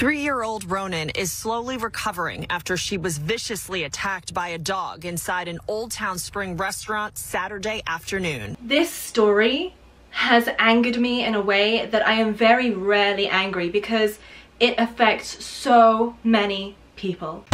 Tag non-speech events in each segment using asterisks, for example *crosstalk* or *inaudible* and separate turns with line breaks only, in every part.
Three year old Ronan is slowly recovering after she was viciously attacked by a dog inside an Old Town Spring restaurant Saturday afternoon.
This story has angered me in a way that I am very rarely angry because it affects so many people.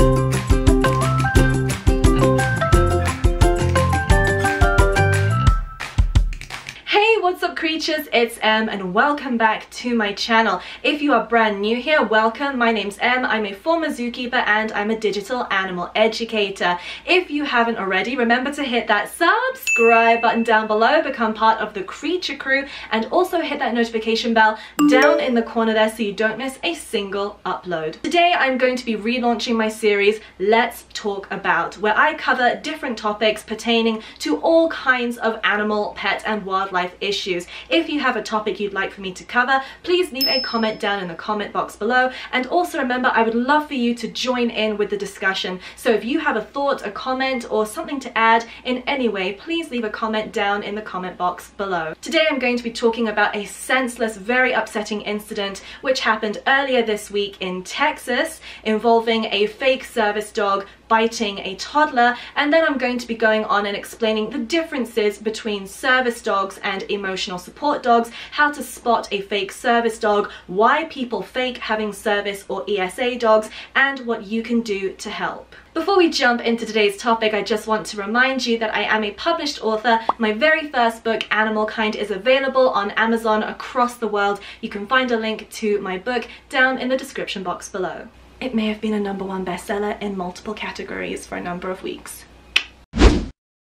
What's up creatures? It's Em and welcome back to my channel. If you are brand new here welcome. My name's Em. I'm a former zookeeper and I'm a digital animal educator. If you haven't already remember to hit that subscribe button down below become part of the creature crew and also hit that notification bell down in the corner there so you don't miss a single upload. Today I'm going to be relaunching my series let's talk about where I cover different topics pertaining to all kinds of animal pet and wildlife issues issues. If you have a topic you'd like for me to cover, please leave a comment down in the comment box below. And also remember, I would love for you to join in with the discussion. So if you have a thought, a comment, or something to add in any way, please leave a comment down in the comment box below. Today I'm going to be talking about a senseless, very upsetting incident which happened earlier this week in Texas involving a fake service dog biting a toddler and then I'm going to be going on and explaining the differences between service dogs and emotional support dogs, how to spot a fake service dog, why people fake having service or ESA dogs, and what you can do to help. Before we jump into today's topic, I just want to remind you that I am a published author. My very first book, Animal Kind, is available on Amazon across the world. You can find a link to my book down in the description box below. It may have been a number one bestseller in multiple categories for a number of weeks.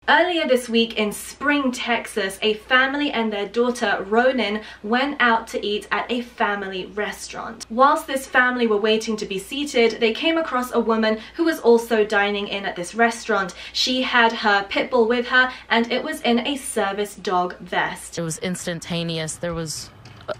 Earlier this week in Spring, Texas, a family and their daughter, Ronan, went out to eat at a family restaurant. Whilst this family were waiting to be seated, they came across a woman who was also dining in at this restaurant. She had her pit bull with her and it was in a service dog vest.
It was instantaneous. There was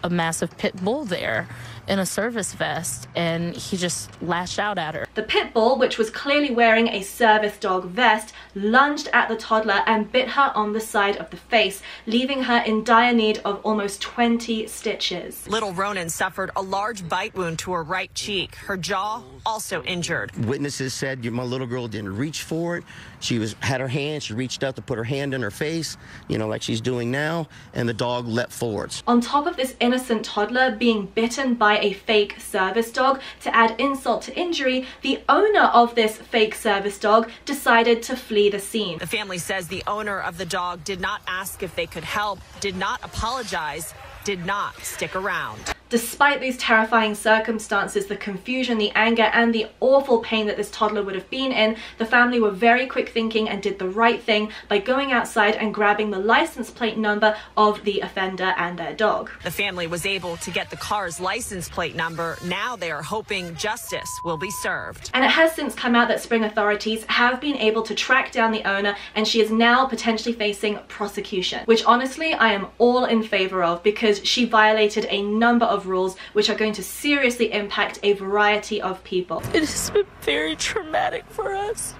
a massive pit bull there in a service vest and he just lashed out at her.
The pit bull, which was clearly wearing a service dog vest, lunged at the toddler and bit her on the side of the face, leaving her in dire need of almost 20 stitches.
Little Ronan suffered a large bite wound to her right cheek. Her jaw also injured.
Witnesses said my little girl didn't reach for it. She was had her hand, she reached out to put her hand in her face, you know, like she's doing now, and the dog leapt forwards.
On top of this innocent toddler being bitten by a fake service dog, to add insult to injury, the owner of this fake service dog decided to flee the scene.
The family says the owner of the dog did not ask if they could help, did not apologize, did not stick around.
Despite these terrifying circumstances, the confusion, the anger, and the awful pain that this toddler would have been in, the family were very quick thinking and did the right thing by going outside and grabbing the license plate number of the offender and their dog.
The family was able to get the car's license plate number. Now they are hoping justice will be served.
And it has since come out that Spring authorities have been able to track down the owner and she is now potentially facing prosecution, which honestly I am all in favor of because she violated a number of rules which are going to seriously impact a variety of people.
It has been very traumatic for us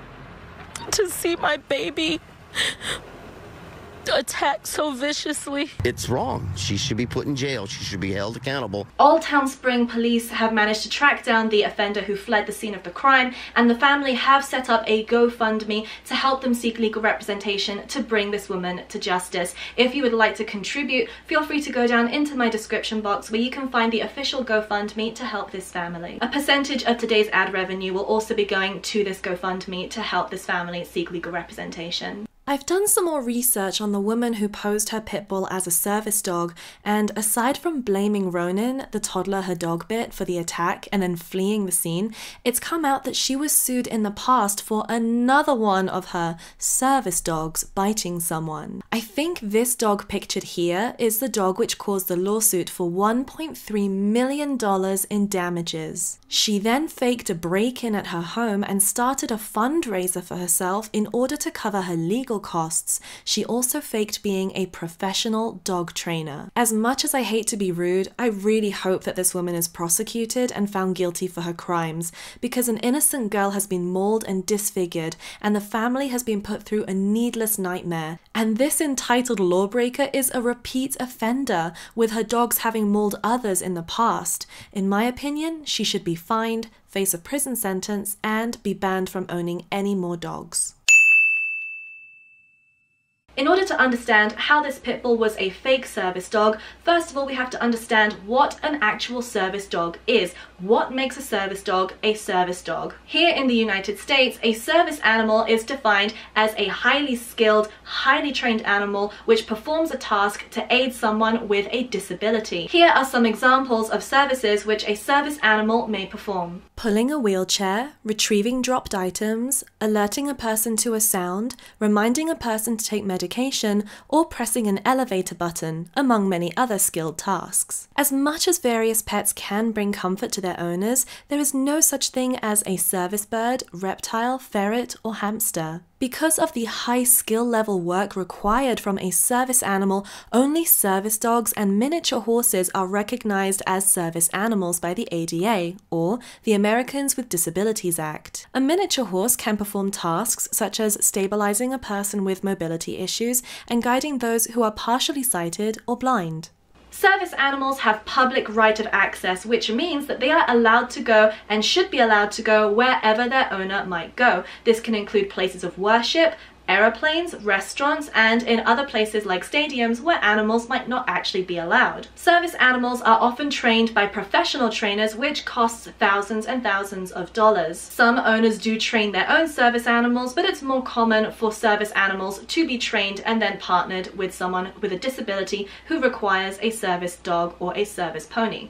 to see my baby attacked so viciously.
It's wrong. She should be put in jail. She should be held accountable.
Old Town Spring police have managed to track down the offender who fled the scene of the crime and the family have set up a GoFundMe to help them seek legal representation to bring this woman to justice. If you would like to contribute, feel free to go down into my description box where you can find the official GoFundMe to help this family. A percentage of today's ad revenue will also be going to this GoFundMe to help this family seek legal representation.
I've done some more research on the woman who posed her pit bull as a service dog, and aside from blaming Ronan, the toddler her dog bit, for the attack and then fleeing the scene, it's come out that she was sued in the past for another one of her service dogs biting someone. I think this dog pictured here is the dog which caused the lawsuit for $1.3 million in damages. She then faked a break in at her home and started a fundraiser for herself in order to cover her legal costs, she also faked being a professional dog trainer. As much as I hate to be rude, I really hope that this woman is prosecuted and found guilty for her crimes, because an innocent girl has been mauled and disfigured, and the family has been put through a needless nightmare. And this entitled lawbreaker is a repeat offender, with her dogs having mauled others in the past. In my opinion, she should be fined, face a prison sentence, and be banned from owning any more dogs.
In order to understand how this pit bull was a fake service dog, first of all we have to understand what an actual service dog is. What makes a service dog a service dog? Here in the United States, a service animal is defined as a highly skilled, highly trained animal which performs a task to aid someone with a disability. Here are some examples of services which a service animal may perform.
Pulling a wheelchair, retrieving dropped items, alerting a person to a sound, reminding a person to take medication, or pressing an elevator button, among many other skilled tasks. As much as various pets can bring comfort to their owners, there is no such thing as a service bird, reptile, ferret, or hamster. Because of the high skill level work required from a service animal, only service dogs and miniature horses are recognized as service animals by the ADA, or the Americans with Disabilities Act. A miniature horse can perform tasks such as stabilizing a person with mobility issues and guiding those who are partially sighted or blind.
Service animals have public right of access, which means that they are allowed to go and should be allowed to go wherever their owner might go. This can include places of worship, aeroplanes, restaurants, and in other places like stadiums where animals might not actually be allowed. Service animals are often trained by professional trainers which costs thousands and thousands of dollars. Some owners do train their own service animals, but it's more common for service animals to be trained and then partnered with someone with a disability who requires a service dog or a service pony.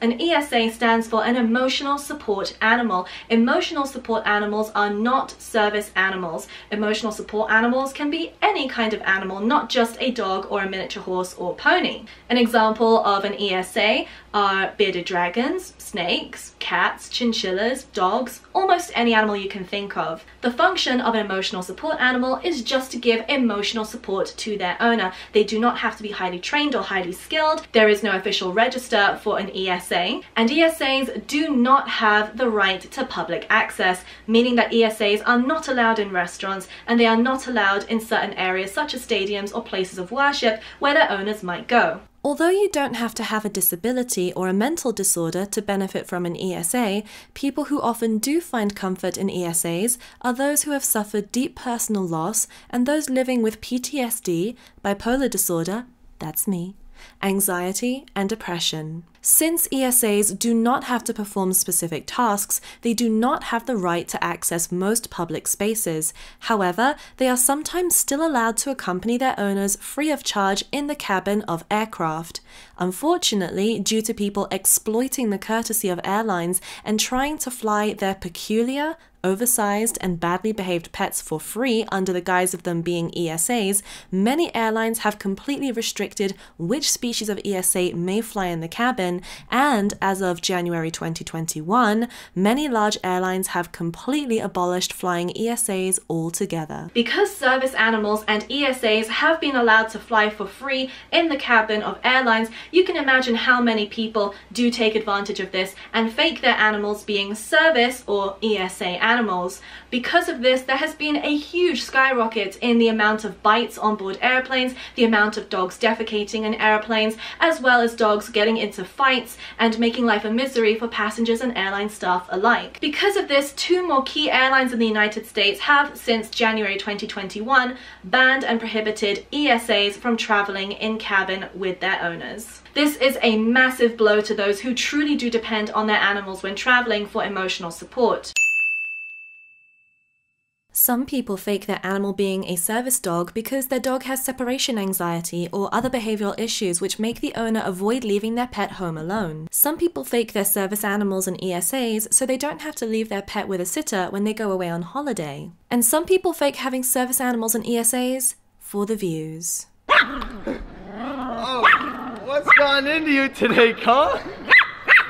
An ESA stands for an emotional support animal. Emotional support animals are not service animals. Emotional support animals can be any kind of animal, not just a dog or a miniature horse or pony. An example of an ESA are bearded dragons, snakes, cats, chinchillas, dogs, almost any animal you can think of. The function of an emotional support animal is just to give emotional support to their owner. They do not have to be highly trained or highly skilled. There is no official register for an ESA, and ESAs do not have the right to public access, meaning that ESAs are not allowed in restaurants and they are not allowed in certain areas such as stadiums or places of worship where their owners might go.
Although you don't have to have a disability or a mental disorder to benefit from an ESA, people who often do find comfort in ESAs are those who have suffered deep personal loss and those living with PTSD, bipolar disorder, that's me, anxiety, and depression. Since ESAs do not have to perform specific tasks, they do not have the right to access most public spaces. However, they are sometimes still allowed to accompany their owners free of charge in the cabin of aircraft. Unfortunately, due to people exploiting the courtesy of airlines and trying to fly their peculiar, oversized and badly behaved pets for free under the guise of them being ESAs, many airlines have completely restricted which species of ESA may fly in the cabin, and as of January 2021, many large airlines have completely abolished flying ESAs altogether.
Because service animals and ESAs have been allowed to fly for free in the cabin of airlines, you can imagine how many people do take advantage of this and fake their animals being service or ESA animals. Because of this, there has been a huge skyrocket in the amount of bites on board airplanes, the amount of dogs defecating in airplanes, as well as dogs getting into fights and making life a misery for passengers and airline staff alike. Because of this, two more key airlines in the United States have, since January 2021, banned and prohibited ESAs from traveling in cabin with their owners. This is a massive blow to those who truly do depend on their animals when traveling for emotional support.
Some people fake their animal being a service dog because their dog has separation anxiety or other behavioral issues which make the owner avoid leaving their pet home alone. Some people fake their service animals and ESAs so they don't have to leave their pet with a sitter when they go away on holiday. And some people fake having service animals and ESAs for the views. *laughs*
Oh, gone into you today, huh?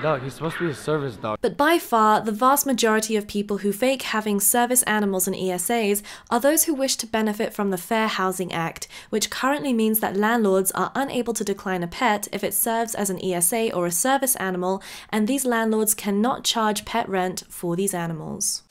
dog. He's supposed to be a service dog.
But by far, the vast majority of people who fake having service animals and ESAs are those who wish to benefit from the Fair Housing Act, which currently means that landlords are unable to decline a pet if it serves as an ESA or a service animal, and these landlords cannot charge pet rent for these animals.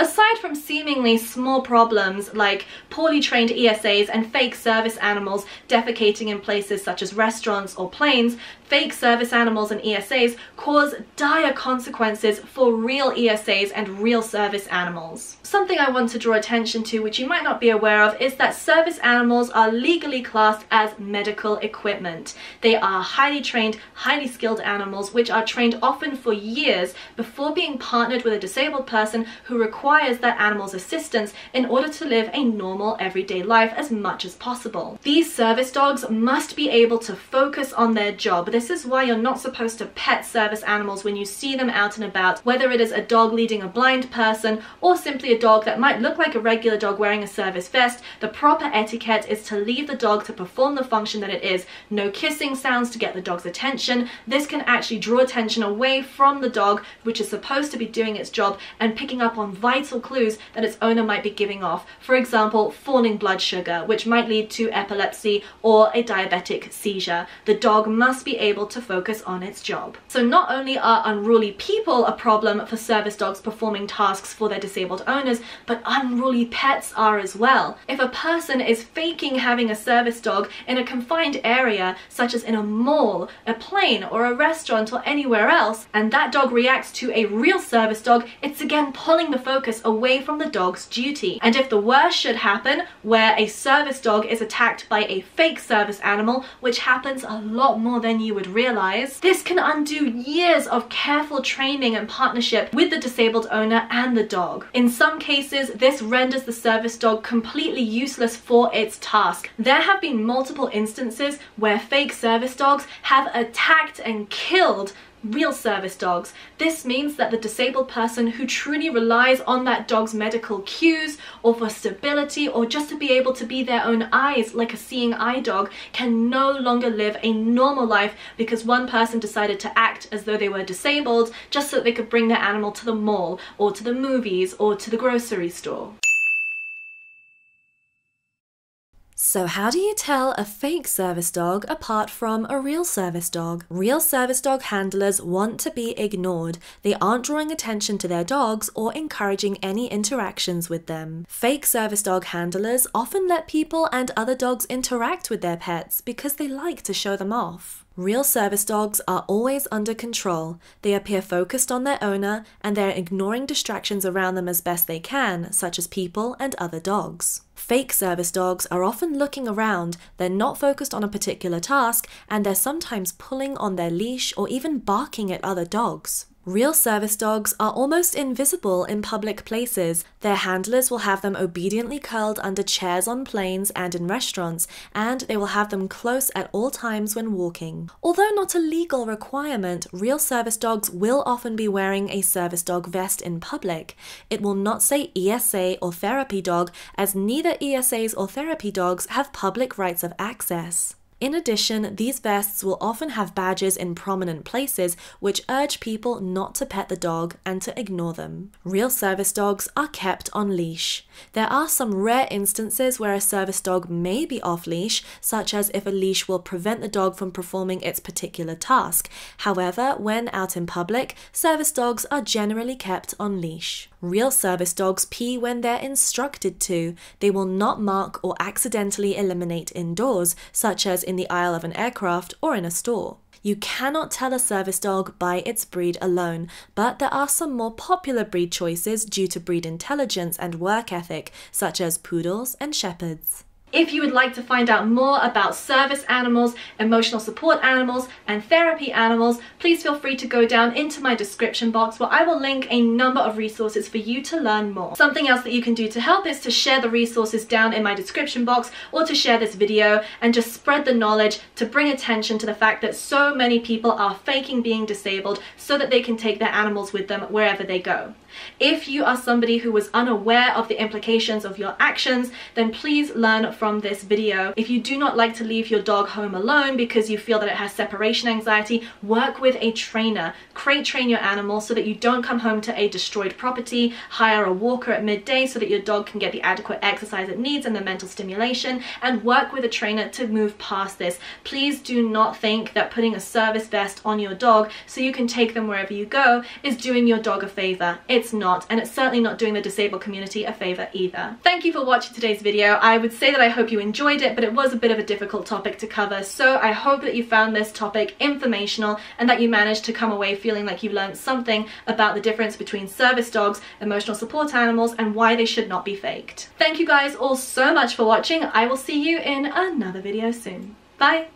Aside from seemingly small problems like poorly trained ESAs and fake service animals defecating in places such as restaurants or planes, fake service animals and ESAs cause dire consequences for real ESAs and real service animals. Something I want to draw attention to, which you might not be aware of, is that service animals are legally classed as medical equipment. They are highly trained, highly skilled animals which are trained often for years before being partnered with a disabled person who requires that animal's assistance in order to live a normal everyday life as much as possible. These service dogs must be able to focus on their job. This is why you're not supposed to pet service animals when you see them out and about, whether it is a dog leading a blind person or simply a dog that might look like a regular dog wearing a service vest. The proper etiquette is to leave the dog to perform the function that it is. No kissing sounds to get the dog's attention. This can actually draw attention away from the dog, which is supposed to be doing its job and picking up on vital clues that its owner might be giving off. For example, falling blood sugar, which might lead to epilepsy or a diabetic seizure. The dog must be able able to focus on its job. So not only are unruly people a problem for service dogs performing tasks for their disabled owners, but unruly pets are as well. If a person is faking having a service dog in a confined area, such as in a mall, a plane, or a restaurant, or anywhere else, and that dog reacts to a real service dog, it's again pulling the focus away from the dog's duty. And if the worst should happen, where a service dog is attacked by a fake service animal, which happens a lot more than you would would realize, this can undo years of careful training and partnership with the disabled owner and the dog. In some cases, this renders the service dog completely useless for its task. There have been multiple instances where fake service dogs have attacked and killed real service dogs. This means that the disabled person who truly relies on that dog's medical cues or for stability or just to be able to be their own eyes like a seeing eye dog can no longer live a normal life because one person decided to act as though they were disabled just so they could bring their animal to the mall or to the movies or to the grocery store.
So, how do you tell a fake service dog apart from a real service dog? Real service dog handlers want to be ignored. They aren't drawing attention to their dogs or encouraging any interactions with them. Fake service dog handlers often let people and other dogs interact with their pets because they like to show them off. Real service dogs are always under control. They appear focused on their owner and they're ignoring distractions around them as best they can, such as people and other dogs. Fake service dogs are often looking around, they're not focused on a particular task, and they're sometimes pulling on their leash or even barking at other dogs. Real service dogs are almost invisible in public places. Their handlers will have them obediently curled under chairs on planes and in restaurants, and they will have them close at all times when walking. Although not a legal requirement, real service dogs will often be wearing a service dog vest in public. It will not say ESA or therapy dog, as neither ESAs or therapy dogs have public rights of access. In addition, these vests will often have badges in prominent places which urge people not to pet the dog and to ignore them. Real service dogs are kept on leash. There are some rare instances where a service dog may be off leash, such as if a leash will prevent the dog from performing its particular task. However, when out in public, service dogs are generally kept on leash. Real service dogs pee when they're instructed to. They will not mark or accidentally eliminate indoors, such as in the aisle of an aircraft or in a store. You cannot tell a service dog by its breed alone, but there are some more popular breed choices due to breed intelligence and work ethic, such as poodles and shepherds.
If you would like to find out more about service animals, emotional support animals, and therapy animals, please feel free to go down into my description box where I will link a number of resources for you to learn more. Something else that you can do to help is to share the resources down in my description box or to share this video and just spread the knowledge to bring attention to the fact that so many people are faking being disabled so that they can take their animals with them wherever they go. If you are somebody who was unaware of the implications of your actions, then please learn from this video. If you do not like to leave your dog home alone because you feel that it has separation anxiety, work with a trainer. Crate train your animal so that you don't come home to a destroyed property. Hire a walker at midday so that your dog can get the adequate exercise it needs and the mental stimulation and work with a trainer to move past this. Please do not think that putting a service vest on your dog so you can take them wherever you go is doing your dog a favor. It's not, and it's certainly not doing the disabled community a favor either. Thank you for watching today's video. I would say that I hope you enjoyed it, but it was a bit of a difficult topic to cover, so I hope that you found this topic informational and that you managed to come away feeling like you learned something about the difference between service dogs, emotional support animals, and why they should not be faked. Thank you guys all so much for watching. I will see you in another video soon. Bye!